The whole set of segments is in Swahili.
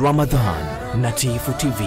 Ramadan Natifu TV.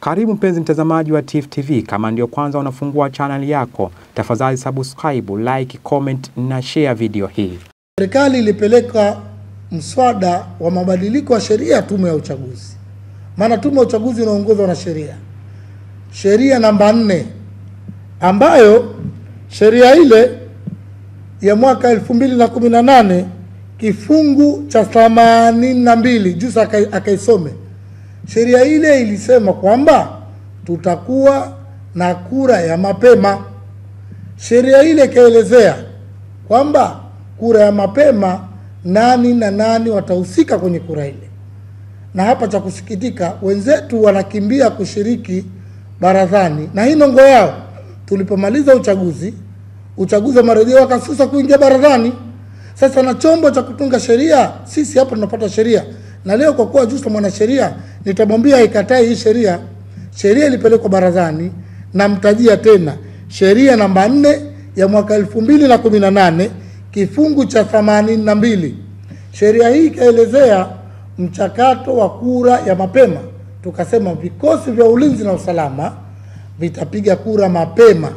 Karibu mpenzi mtazamaji wa Tifu TV, kama ndio kwanza unafungua channel yako, tafadhali subscribe, like, comment na share video hii. Serikali ilipeleka mswada wa mabadiliko ya sheria ya tume ya uchaguzi, maana tume ya uchaguzi inaongozwa na sheria, sheria namba nne, ambayo sheria ile ya mwaka elfu mbili na kumi na nane kifungu cha themanini na mbili juu akaisome. Sheria ile ilisema kwamba tutakuwa na kura ya mapema. Sheria ile ikaelezea kwamba kura ya mapema nani na nani watahusika kwenye kura ile. Na hapa cha kusikitika, wenzetu wanakimbia kushiriki barazani, na hii nongo yao. Tulipomaliza uchaguzi, uchaguzi wa marejeo wakasusa kuingia baradhani. Sasa na chombo cha kutunga sheria, sisi hapa tunapata sheria, na leo kwa kuwa Justa mwanasheria, nitamwambia ikatae hii sheria. Sheria ilipelekwa barazani, namtajia tena sheria namba nne ya mwaka elfu mbili na kumi na nane kifungu cha themanini na mbili. Sheria hii ikaelezea mchakato wa kura ya mapema, tukasema vikosi vya ulinzi na usalama vitapiga kura mapema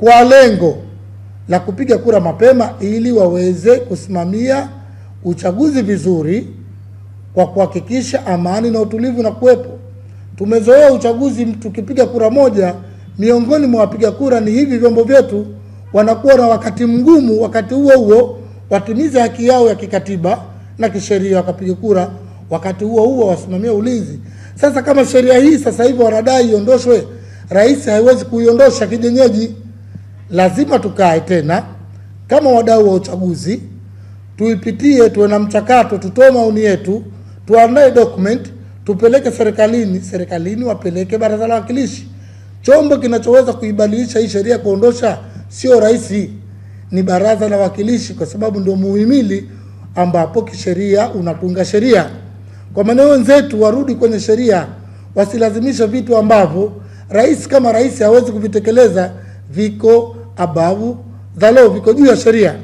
kwa lengo la kupiga kura mapema ili waweze kusimamia uchaguzi vizuri kwa kuhakikisha amani na utulivu na kuwepo. Tumezoea uchaguzi, tukipiga kura moja, miongoni mwa wapiga kura ni hivi vyombo vyetu, wanakuwa na wakati mgumu, wakati huo huo watimize haki yao ya kikatiba na kisheria, wakapiga kura, wakati huo huo wasimamia ulinzi. Sasa kama sheria hii sasa hivi wanadai iondoshwe, rais haiwezi kuiondosha kijenyeji lazima tukae tena kama wadau wa uchaguzi, tuipitie, tuwe na mchakato, tutoe maoni yetu, tuandae document, tupeleke serikalini, serikalini wapeleke baraza la wawakilishi. Chombo kinachoweza kuibadilisha hii sheria kuondosha sio rais, ni baraza la wawakilishi, kwa sababu ndio muhimili ambapo kisheria unatunga sheria. Kwa maana wenzetu warudi kwenye sheria, wasilazimishe vitu ambavyo rais kama rais hawezi kuvitekeleza, viko above the law, viko juu ya sheria.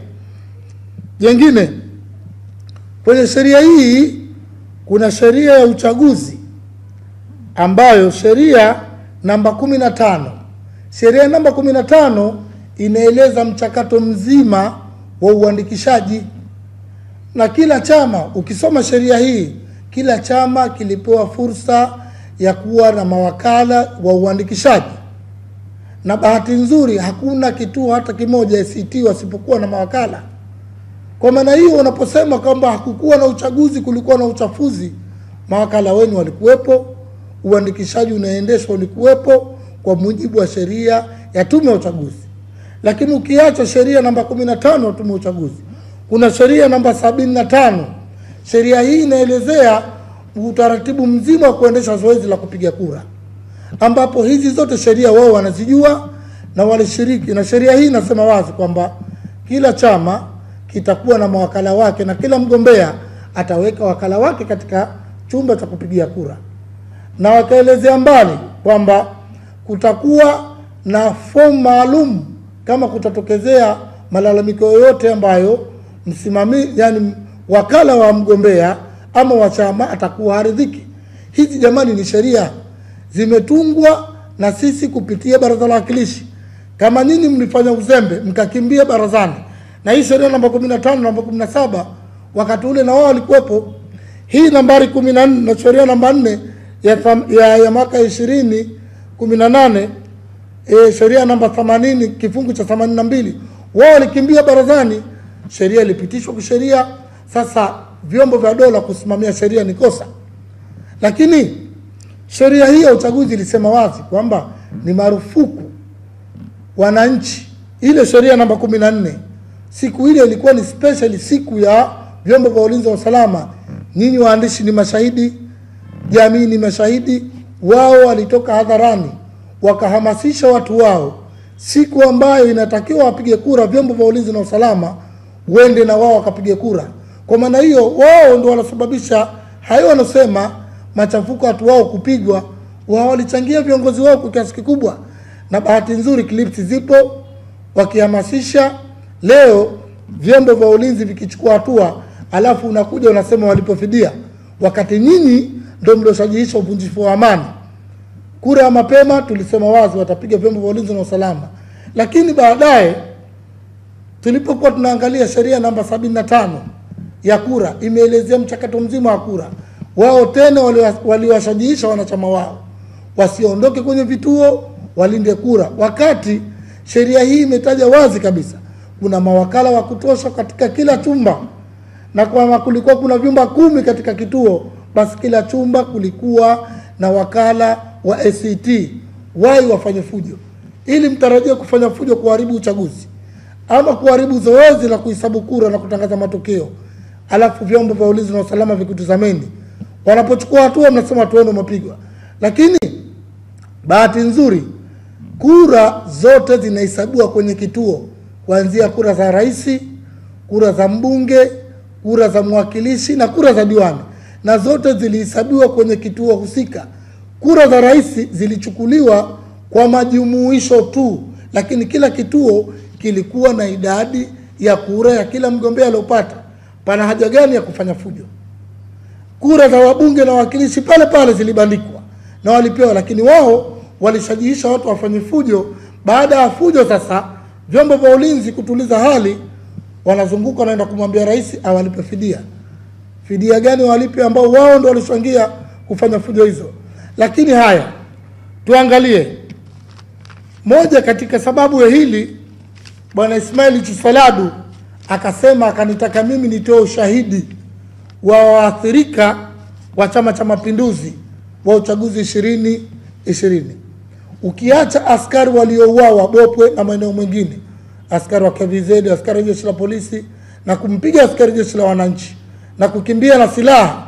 Jengine kwenye sheria hii kuna sheria ya uchaguzi ambayo sheria namba kumi na tano sheria namba kumi na tano inaeleza mchakato mzima wa uandikishaji na kila chama ukisoma sheria hii, kila chama kilipewa fursa ya kuwa na mawakala wa uandikishaji, na bahati nzuri hakuna kituo hata kimoja ACT wasipokuwa na mawakala. Kwa maana hiyo, unaposema kwamba hakukuwa na uchaguzi, kulikuwa na uchafuzi, mawakala wenu walikuwepo, uandikishaji unaendeshwa ulikuwepo kwa mujibu wa sheria ya tume ya uchaguzi. Lakini ukiacha sheria namba 15 ya tume ya uchaguzi, kuna sheria namba 75. Sheria hii inaelezea utaratibu mzima wa kuendesha zoezi la kupiga kura, ambapo hizi zote sheria wao wanazijua na walishiriki, na sheria hii inasema wazi kwamba kila chama kitakuwa na mawakala wake na kila mgombea ataweka wakala wake katika chumba cha kupigia kura, na wakaelezea mbali kwamba kutakuwa na fomu maalum kama kutatokezea malalamiko yoyote ambayo msimami, yani wakala wa mgombea ama wa chama atakuwa haridhiki. Hizi jamani, ni sheria zimetungwa na sisi kupitia baraza la wakilishi. Kama nyinyi mlifanya uzembe mkakimbia barazani, na hii sheria namba 15 namba 17 wakati ule na wao walikuwepo. Hii nambari 14 na sheria namba 4 ya, ya, ya mwaka 20 18 e, sheria namba 80 kifungu cha 82 wao walikimbia barazani, sheria ilipitishwa kisheria. Sasa vyombo vya dola kusimamia sheria ni kosa, lakini sheria hii ya uchaguzi ilisema wazi kwamba ni marufuku wananchi. Ile sheria namba kumi na nne siku ile ilikuwa ni special siku ya vyombo vya ulinzi wa usalama. Nyinyi waandishi ni mashahidi, jamii ni mashahidi. Wao walitoka hadharani wakahamasisha watu wao, siku ambayo inatakiwa wapige kura, vyombo vya ulinzi na usalama wende na wao wakapige kura. Kwa maana hiyo, wao ndio wanasababisha hayo wanasema machafuko, watu wao kupigwa. Wao walichangia viongozi wao kwa kiasi kikubwa, na bahati nzuri clips zipo wakihamasisha. Leo vyombo vya ulinzi vikichukua hatua, alafu unakuja unasema walipofidia, wakati nyinyi ndio mlioshajiisha uvunjifu wa amani. Kura ya mapema tulisema wazi watapiga vyombo vya ulinzi na usalama, lakini baadaye tulipokuwa tunaangalia sheria namba sabini na tano ya kura imeelezea mchakato mzima wa kura. Wao tena waliwa- waliwashajiisha wanachama wao. Wasiondoke kwenye vituo, walinde kura, wakati sheria hii imetaja wazi kabisa kuna mawakala wa kutosha katika kila chumba, na kama kulikuwa kuna vyumba kumi katika kituo, basi kila chumba kulikuwa na wakala wa ACT wai wafanye fujo, ili mtarajia kufanya fujo kuharibu uchaguzi ama kuharibu zoezi la kuhesabu kura na kutangaza matokeo, alafu vyombo vya ulinzi na usalama vikutuzameni. Wanapochukua hatua, mnasema watu wenu wamepigwa, lakini bahati nzuri kura zote zinahesabiwa kwenye kituo, kuanzia kura za rais, kura za mbunge, kura za mwakilishi na kura za diwani, na zote zilihesabiwa kwenye kituo husika. Kura za rais zilichukuliwa kwa majumuisho tu, lakini kila kituo kilikuwa na idadi ya kura ya kila mgombea aliopata. Pana haja gani ya kufanya fujo? Kura za wabunge na wawakilishi pale pale zilibandikwa na walipewa, lakini wao walishajiisha watu wafanye fujo. Baada ya fujo, sasa vyombo vya ulinzi kutuliza hali, wanazunguka wanaenda kumwambia rais awalipe fidia. Fidia gani walipe, ambao wao ndo walichangia kufanya fujo hizo? Lakini haya, tuangalie moja katika sababu ya hili. Bwana Ismail Chisaladu akasema, akanitaka mimi nitoe ushahidi wa waathirika wa Chama cha Mapinduzi wa uchaguzi ishirini ishirini. Ukiacha askari waliouawa Bopwe na maeneo mengine, askari wa KVZ, askari wa jeshi la polisi na kumpiga askari jeshi la wananchi na kukimbia na silaha,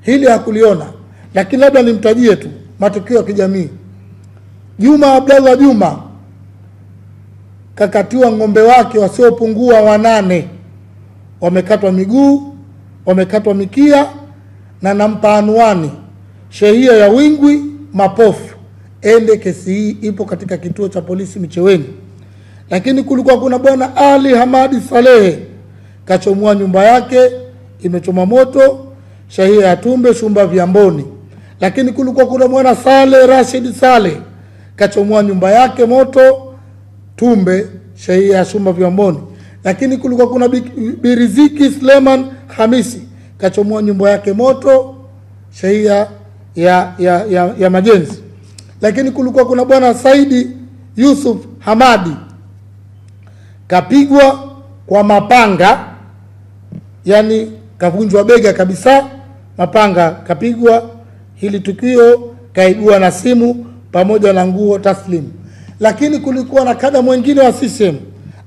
hili hakuliona, lakini labda nimtajie tu matukio ya kijamii. Juma Abdallah Juma kakatiwa ng'ombe wake wasiopungua wanane, wamekatwa miguu wamekatwa mikia na nampa anwani shehia ya Wingwi Mapofu, ende kesi hii ipo katika kituo cha polisi Micheweni. Lakini kulikuwa kuna bwana Ali Hamadi Salehe kachomua nyumba yake imechoma moto, shehia ya Tumbe Shumba Vyamboni. Lakini kulikuwa kuna bwana Sale Rashid Sale kachomua nyumba yake moto Tumbe shehia ya Shumba Vyamboni. Lakini kulikuwa kuna Bi- Biriziki Sleman Hamisi kachomoa nyumba yake moto shehia ya, ya, ya, ya Majenzi. Lakini kulikuwa kuna bwana Saidi Yusuf Hamadi kapigwa kwa mapanga, yani kavunjwa bega kabisa, mapanga kapigwa. Hili tukio kaigua na simu pamoja na nguo taslimu. Lakini kulikuwa na kada mwingine wa CCM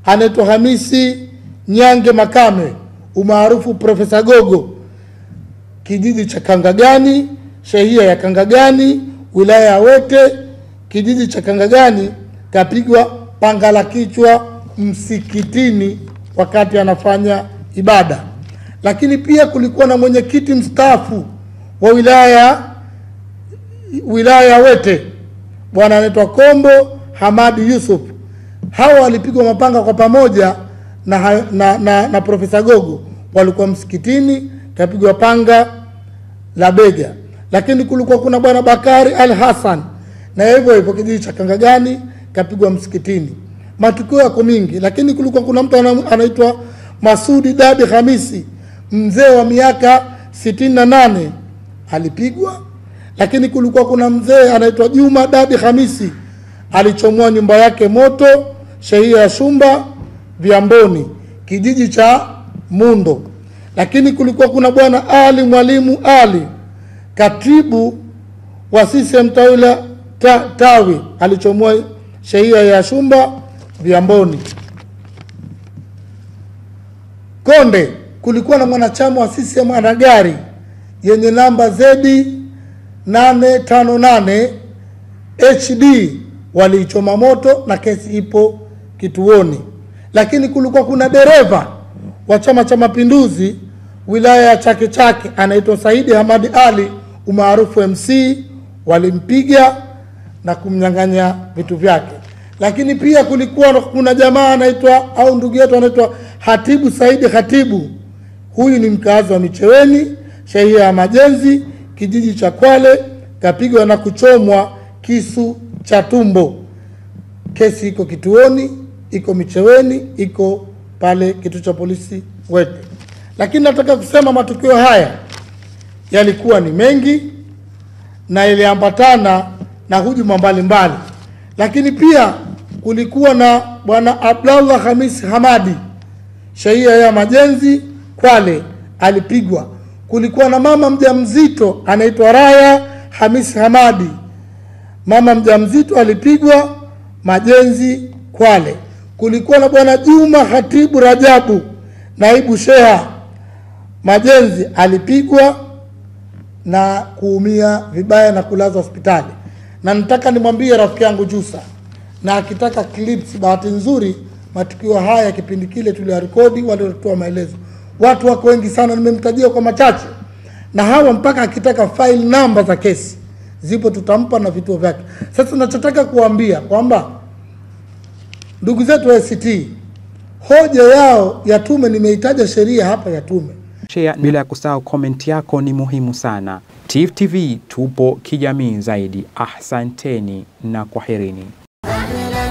anaitwa Hamisi Nyange Makame umaarufu Profesa Gogo, kijiji cha Kangagani, shehia ya Kangagani, wilaya ya Wete, kijiji cha Kangagani, kapigwa panga la kichwa msikitini wakati anafanya ibada. Lakini pia kulikuwa na mwenyekiti mstaafu wa wilaya wilaya ya Wete, bwana anaitwa Kombo Hamadi Yusuf. Hawa walipigwa mapanga kwa pamoja na, na, na, na Profesa Gogo, walikuwa msikitini, kapigwa panga la bega. Lakini kulikuwa kuna bwana Bakari Al Hassan na hivyo hivyo kijiji cha Kangagani kapigwa msikitini. Matukio yako mingi, lakini kulikuwa kuna mtu anaitwa Masudi Dadi Hamisi, mzee wa miaka sitini na nane alipigwa. Lakini kulikuwa kuna mzee anaitwa Juma Dadi Hamisi alichomoa nyumba yake moto shehia ya Shumba Vyamboni, kijiji cha Mundo. Lakini kulikuwa kuna bwana Ali Mwalimu Ali, katibu wa CCM tawila ta, tawi alichomoa shehia ya Shumba Vyamboni. Konde kulikuwa na mwanachama wa CCM ana gari yenye namba zedi 858 HD waliichoma moto na kesi ipo kituoni. Lakini kulikuwa kuna dereva wa Chama cha Mapinduzi wilaya ya Chake Chake anaitwa Saidi Hamadi Ali umaarufu MC, walimpiga na kumnyang'anya vitu vyake. Lakini pia kulikuwa kuna jamaa anaitwa au ndugu yetu anaitwa Hatibu Saidi Hatibu, huyu ni mkazi wa Micheweni, shehia ya Majenzi, kijiji cha Kwale, kapigwa na kuchomwa kisu cha tumbo. Kesi iko kituoni, iko Micheweni, iko pale kituo cha polisi Wete. Lakini nataka kusema matukio haya yalikuwa ni mengi na iliambatana na hujuma mbalimbali, lakini pia kulikuwa na bwana Abdallah Hamis Hamadi shehia ya Majenzi Kwale alipigwa. Kulikuwa na mama mjamzito anaitwa Raya Hamis Hamadi, mama mjamzito alipigwa Majenzi Kwale. Kulikuwa na bwana Juma Hatibu Rajabu naibu sheha Majenzi alipigwa na kuumia vibaya na kulazwa hospitali. Na nataka nimwambie rafiki yangu Jusa, na akitaka clips, bahati nzuri matukio haya kipindi kile tuliyarekodi, waliotoa maelezo, watu wako wengi sana, nimemtajia kwa machache, na hawa mpaka akitaka file namba za kesi zipo, tutampa na vituo vyake. Sasa nachotaka kuambia kwamba ndugu zetu wa ACT hoja yao ya tume, nimeitaja sheria hapa ya tume Share bila ya kusahau komenti yako ni muhimu sana. TTV TV tupo kijamii zaidi. Ahsanteni na kwaherini.